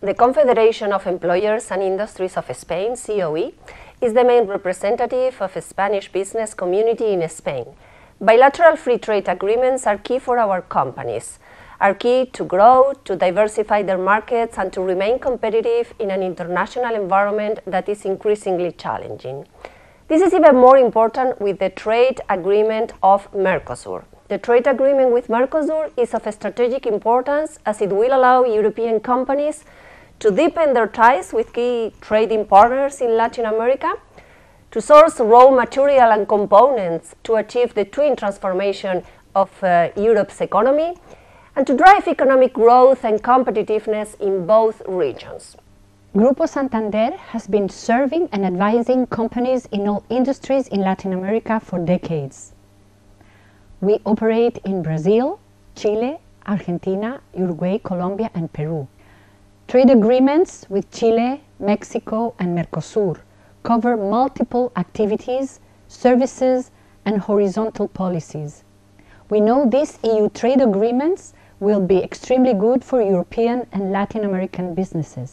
the Confederation of Employers and Industries of Spain, CEOE, is the main representative of the Spanish business community in Spain. Bilateral free trade agreements are key for our companies, are key to grow, to diversify their markets, and to remain competitive in an international environment that is increasingly challenging. This is even more important with the trade agreement of Mercosur. The trade agreement with Mercosur is of strategic importance as it will allow European companies to deepen their ties with key trading partners in Latin America, to source raw material and components to achieve the twin transformation of uh, Europe's economy, and to drive economic growth and competitiveness in both regions. Grupo Santander has been serving and advising companies in all industries in Latin America for decades. We operate in Brazil, Chile, Argentina, Uruguay, Colombia, and Peru. Trade agreements with Chile, Mexico, and Mercosur cover multiple activities, services, and horizontal policies. We know these EU trade agreements will be extremely good for European and Latin American businesses.